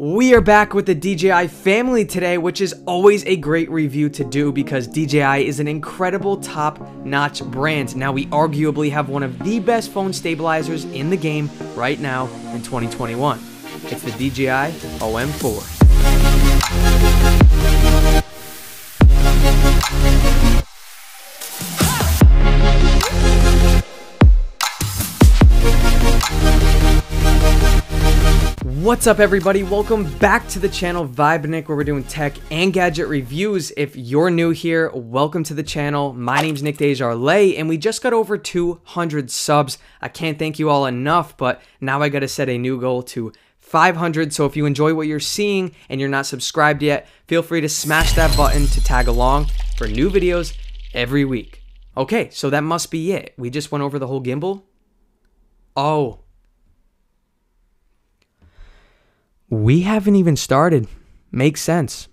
We are back with the DJI family today, which is always a great review to do because DJI is an incredible top notch brand. Now, we arguably have one of the best phone stabilizers in the game right now in 2021. It's the DJI OM4. What's up everybody? Welcome back to the channel Vibenik where we're doing tech and gadget reviews. If you're new here, welcome to the channel. My name's Nick Desjarlais and we just got over 200 subs. I can't thank you all enough, but now I gotta set a new goal to 500. So if you enjoy what you're seeing and you're not subscribed yet, feel free to smash that button to tag along for new videos every week. Okay, so that must be it. We just went over the whole gimbal. Oh, We haven't even started. Makes sense.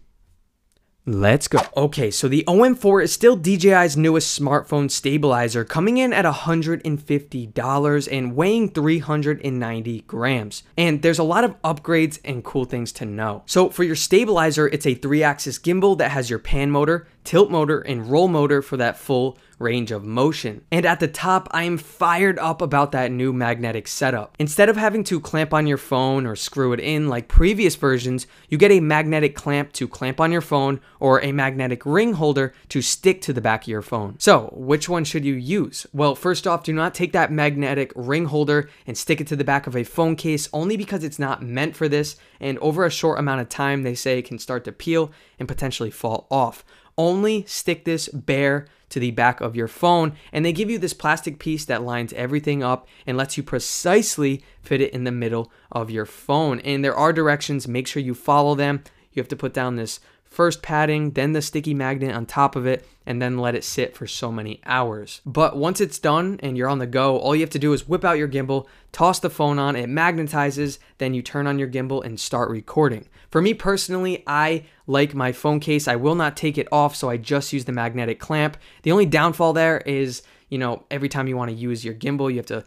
Let's go. Okay, so the OM4 is still DJI's newest smartphone stabilizer, coming in at $150 and weighing 390 grams. And there's a lot of upgrades and cool things to know. So for your stabilizer, it's a three-axis gimbal that has your pan motor, tilt motor, and roll motor for that full range of motion. And at the top, I am fired up about that new magnetic setup. Instead of having to clamp on your phone or screw it in like previous versions, you get a magnetic clamp to clamp on your phone or a magnetic ring holder to stick to the back of your phone. So, which one should you use? Well, first off, do not take that magnetic ring holder and stick it to the back of a phone case only because it's not meant for this and over a short amount of time they say it can start to peel and potentially fall off. Only stick this bare to the back of your phone. And they give you this plastic piece that lines everything up and lets you precisely fit it in the middle of your phone. And there are directions, make sure you follow them. You have to put down this first padding, then the sticky magnet on top of it, and then let it sit for so many hours. But once it's done and you're on the go, all you have to do is whip out your gimbal, toss the phone on, it magnetizes, then you turn on your gimbal and start recording. For me personally, I like my phone case. I will not take it off, so I just use the magnetic clamp. The only downfall there is, you know, every time you want to use your gimbal, you have to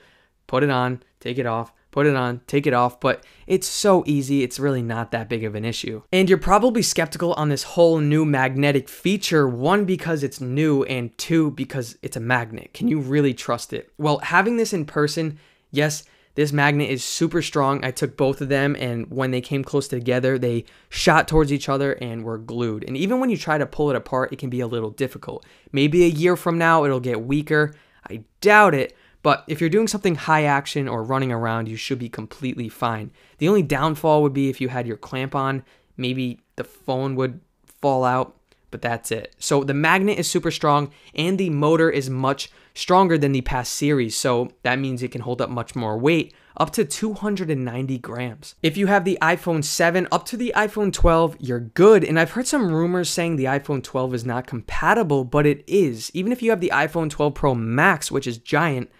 put it on, take it off, put it on, take it off, but it's so easy, it's really not that big of an issue. And you're probably skeptical on this whole new magnetic feature, one, because it's new, and two, because it's a magnet. Can you really trust it? Well, having this in person, yes, this magnet is super strong. I took both of them, and when they came close together, they shot towards each other and were glued. And even when you try to pull it apart, it can be a little difficult. Maybe a year from now, it'll get weaker. I doubt it, but if you're doing something high action or running around, you should be completely fine. The only downfall would be if you had your clamp on, maybe the phone would fall out, but that's it. So the magnet is super strong and the motor is much stronger than the past series, so that means it can hold up much more weight, up to 290 grams. If you have the iPhone 7 up to the iPhone 12, you're good. And I've heard some rumors saying the iPhone 12 is not compatible, but it is. Even if you have the iPhone 12 Pro Max, which is giant,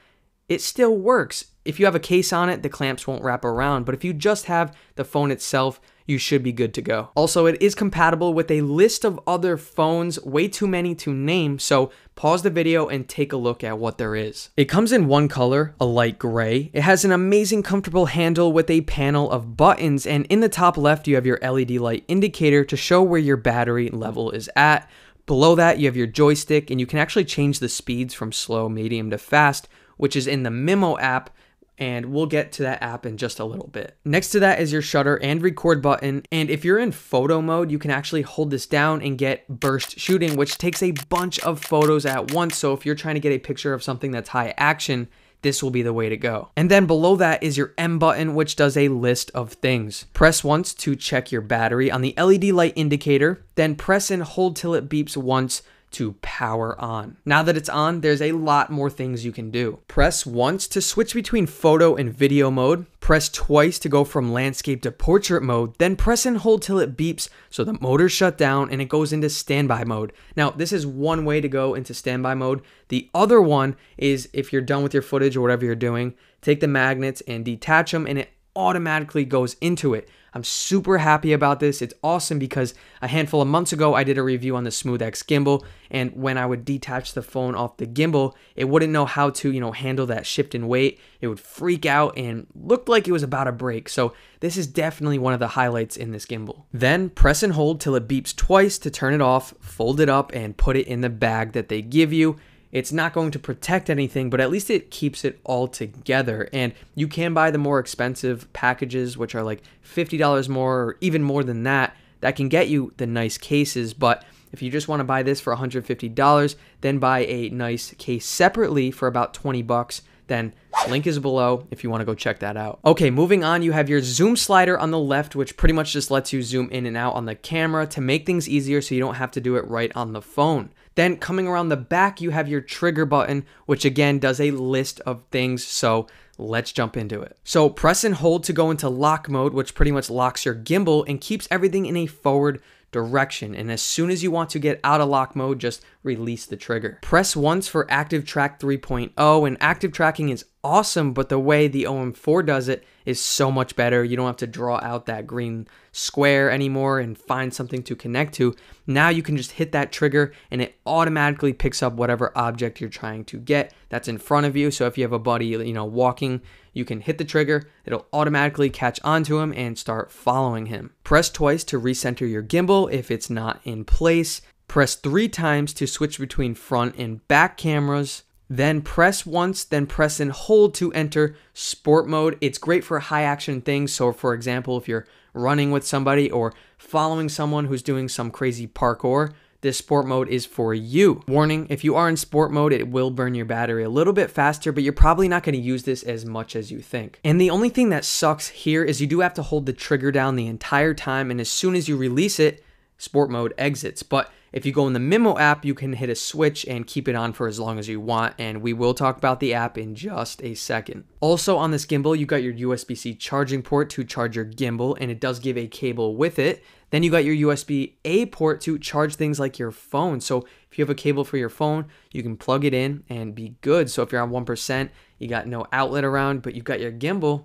it still works. If you have a case on it, the clamps won't wrap around, but if you just have the phone itself, you should be good to go. Also, it is compatible with a list of other phones, way too many to name, so pause the video and take a look at what there is. It comes in one color, a light gray. It has an amazing comfortable handle with a panel of buttons, and in the top left, you have your LED light indicator to show where your battery level is at. Below that, you have your joystick, and you can actually change the speeds from slow, medium to fast which is in the Mimo app, and we'll get to that app in just a little bit. Next to that is your shutter and record button, and if you're in photo mode, you can actually hold this down and get burst shooting, which takes a bunch of photos at once. So if you're trying to get a picture of something that's high action, this will be the way to go. And then below that is your M button, which does a list of things. Press once to check your battery on the LED light indicator, then press and hold till it beeps once to power on. Now that it's on, there's a lot more things you can do. Press once to switch between photo and video mode, press twice to go from landscape to portrait mode, then press and hold till it beeps so the motor shut down and it goes into standby mode. Now, this is one way to go into standby mode. The other one is if you're done with your footage or whatever you're doing, take the magnets and detach them and it automatically goes into it. I'm super happy about this. It's awesome because a handful of months ago, I did a review on the SmoothX gimbal. And when I would detach the phone off the gimbal, it wouldn't know how to, you know, handle that shift in weight. It would freak out and looked like it was about to break. So this is definitely one of the highlights in this gimbal. Then press and hold till it beeps twice to turn it off, fold it up and put it in the bag that they give you. It's not going to protect anything, but at least it keeps it all together. And you can buy the more expensive packages, which are like $50 more or even more than that, that can get you the nice cases. But if you just want to buy this for $150, then buy a nice case separately for about 20 bucks then link is below if you want to go check that out. Okay, moving on, you have your zoom slider on the left, which pretty much just lets you zoom in and out on the camera to make things easier so you don't have to do it right on the phone. Then coming around the back, you have your trigger button, which again does a list of things. So let's jump into it. So press and hold to go into lock mode, which pretty much locks your gimbal and keeps everything in a forward direction. And as soon as you want to get out of lock mode, just release the trigger. Press once for Active Track 3.0 and active tracking is awesome, but the way the OM4 does it is so much better. You don't have to draw out that green square anymore and find something to connect to. Now you can just hit that trigger and it automatically picks up whatever object you're trying to get that's in front of you. So if you have a buddy, you know, walking, you can hit the trigger, it'll automatically catch onto him and start following him. Press twice to recenter your gimbal if it's not in place. Press three times to switch between front and back cameras. Then press once, then press and hold to enter sport mode. It's great for high action things. So, for example, if you're running with somebody or following someone who's doing some crazy parkour, this sport mode is for you. Warning, if you are in sport mode, it will burn your battery a little bit faster, but you're probably not gonna use this as much as you think. And the only thing that sucks here is you do have to hold the trigger down the entire time, and as soon as you release it, sport mode exits. But if you go in the Mimo app, you can hit a switch and keep it on for as long as you want, and we will talk about the app in just a second. Also on this gimbal, you got your USB-C charging port to charge your gimbal, and it does give a cable with it. Then you got your USB-A port to charge things like your phone. So if you have a cable for your phone, you can plug it in and be good. So if you're on 1%, you got no outlet around, but you've got your gimbal,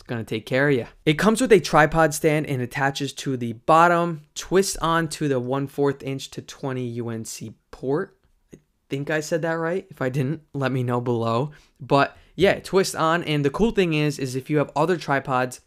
it's to take care of you. It comes with a tripod stand and attaches to the bottom, twist on to the 1 4th inch to 20 UNC port. I think I said that right. If I didn't, let me know below. But yeah, twist on. And the cool thing is, is if you have other tripods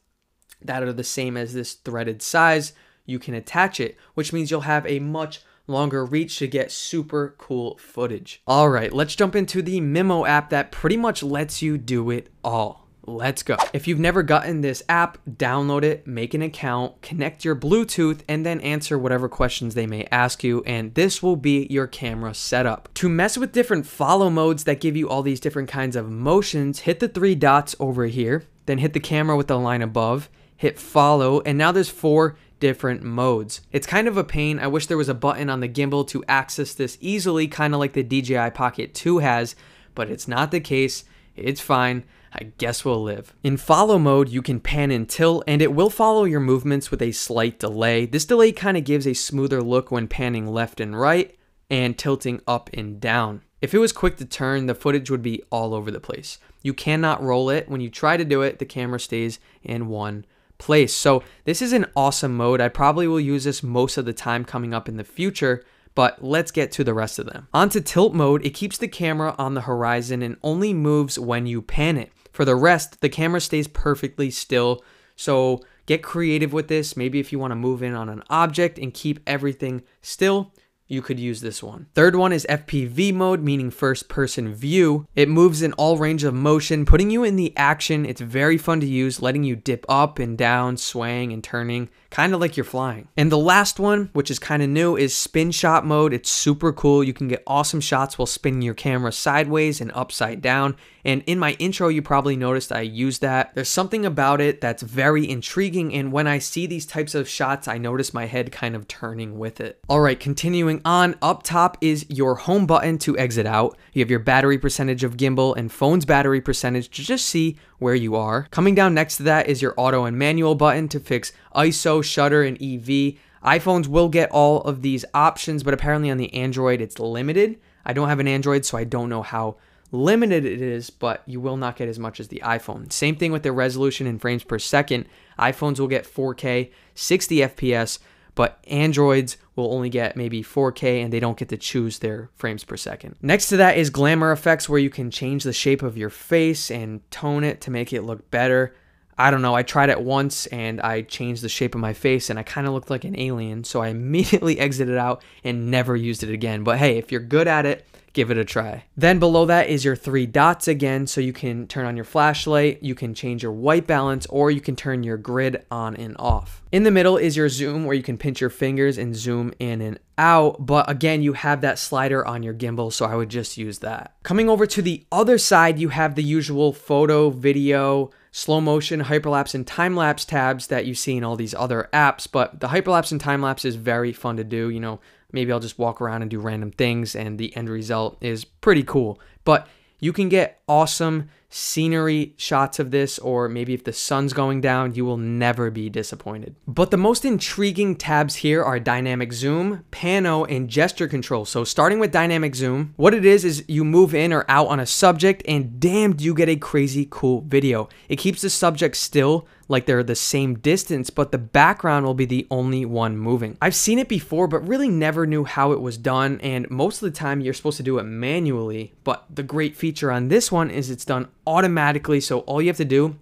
that are the same as this threaded size, you can attach it, which means you'll have a much longer reach to get super cool footage. All right, let's jump into the Mimo app that pretty much lets you do it all. Let's go. If you've never gotten this app, download it, make an account, connect your Bluetooth, and then answer whatever questions they may ask you, and this will be your camera setup. To mess with different follow modes that give you all these different kinds of motions, hit the three dots over here, then hit the camera with the line above, hit follow, and now there's four different modes. It's kind of a pain. I wish there was a button on the gimbal to access this easily, kind of like the DJI Pocket 2 has, but it's not the case. It's fine. I guess we'll live. In follow mode, you can pan and tilt, and it will follow your movements with a slight delay. This delay kind of gives a smoother look when panning left and right and tilting up and down. If it was quick to turn, the footage would be all over the place. You cannot roll it. When you try to do it, the camera stays in one place. So this is an awesome mode. I probably will use this most of the time coming up in the future, but let's get to the rest of them. Onto tilt mode, it keeps the camera on the horizon and only moves when you pan it. For the rest, the camera stays perfectly still. So get creative with this. Maybe if you want to move in on an object and keep everything still, you could use this one. Third one is FPV mode, meaning first person view. It moves in all range of motion, putting you in the action. It's very fun to use, letting you dip up and down, swaying and turning, kind of like you're flying. And the last one, which is kind of new, is spin shot mode. It's super cool. You can get awesome shots while spinning your camera sideways and upside down. And in my intro, you probably noticed I used that. There's something about it that's very intriguing. And when I see these types of shots, I notice my head kind of turning with it. All right, continuing on, up top is your home button to exit out. You have your battery percentage of gimbal and phone's battery percentage to just see where you are. Coming down next to that is your auto and manual button to fix ISO, shutter, and EV. iPhones will get all of these options, but apparently on the Android, it's limited. I don't have an Android, so I don't know how limited it is, but you will not get as much as the iPhone. Same thing with the resolution and frames per second. iPhones will get 4K, 60 FPS, but Androids will only get maybe 4K and they don't get to choose their frames per second. Next to that is glamour effects where you can change the shape of your face and tone it to make it look better. I don't know, I tried it once and I changed the shape of my face and I kind of looked like an alien, so I immediately exited out and never used it again. But hey, if you're good at it, give it a try. Then below that is your three dots again, so you can turn on your flashlight, you can change your white balance, or you can turn your grid on and off. In the middle is your zoom where you can pinch your fingers and zoom in and out, but again, you have that slider on your gimbal, so I would just use that. Coming over to the other side, you have the usual photo, video, slow motion, hyperlapse, and time lapse tabs that you see in all these other apps, but the hyperlapse and time lapse is very fun to do. You know, maybe I'll just walk around and do random things, and the end result is pretty cool. But you can get awesome scenery shots of this, or maybe if the sun's going down, you will never be disappointed. But the most intriguing tabs here are dynamic zoom, pano, and gesture control. So starting with dynamic zoom, what it is is you move in or out on a subject and damn, do you get a crazy cool video. It keeps the subject still like they're the same distance, but the background will be the only one moving. I've seen it before, but really never knew how it was done, and most of the time you're supposed to do it manually, but the great feature on this one is it's done automatically, so all you have to do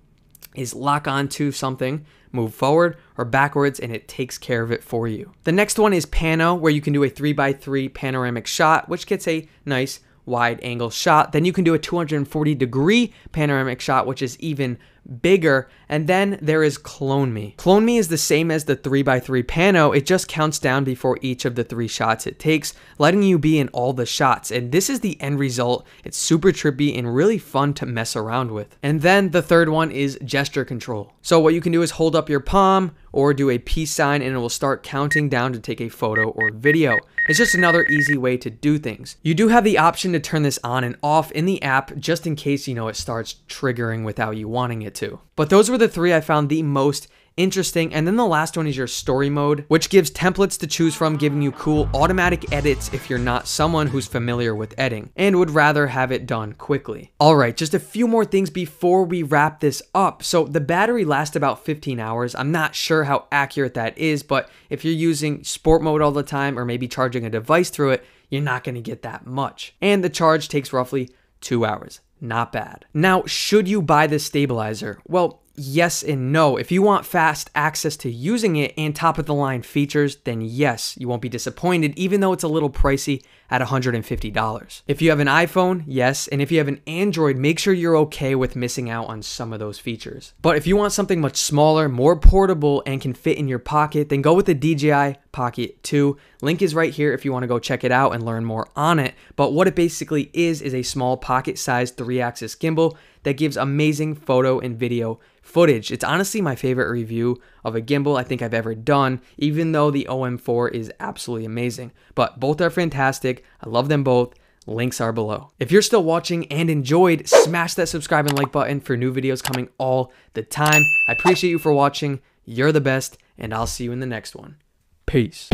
is lock onto something, move forward or backwards, and it takes care of it for you. The next one is Pano, where you can do a 3x3 panoramic shot, which gets a nice wide angle shot. Then you can do a 240 degree panoramic shot, which is even bigger. And then there is Clone Me. Clone Me is the same as the 3x3 pano, it just counts down before each of the three shots it takes, letting you be in all the shots. And this is the end result. It's super trippy and really fun to mess around with. And then the third one is gesture control. So what you can do is hold up your palm or do a peace sign and it will start counting down to take a photo or video. It's just another easy way to do things. You do have the option to turn this on and off in the app just in case you know it starts triggering without you wanting it to. But those were the three I found the most interesting. And then the last one is your story mode, which gives templates to choose from, giving you cool automatic edits if you're not someone who's familiar with editing and would rather have it done quickly. All right, just a few more things before we wrap this up. So the battery lasts about 15 hours. I'm not sure how accurate that is, but if you're using sport mode all the time or maybe charging a device through it, you're not gonna get that much. And the charge takes roughly two hours. Not bad. Now, should you buy this stabilizer? Well, yes and no. If you want fast access to using it and top of the line features, then yes, you won't be disappointed, even though it's a little pricey at $150. If you have an iPhone, yes, and if you have an Android, make sure you're okay with missing out on some of those features. But if you want something much smaller, more portable, and can fit in your pocket, then go with the DJI Pocket 2. Link is right here if you want to go check it out and learn more on it. But what it basically is, is a small pocket-sized three-axis gimbal that gives amazing photo and video footage. It's honestly my favorite review of a gimbal I think I've ever done, even though the OM4 is absolutely amazing. But both are fantastic. I love them both. Links are below. If you're still watching and enjoyed, smash that subscribe and like button for new videos coming all the time. I appreciate you for watching. You're the best, and I'll see you in the next one. Peace.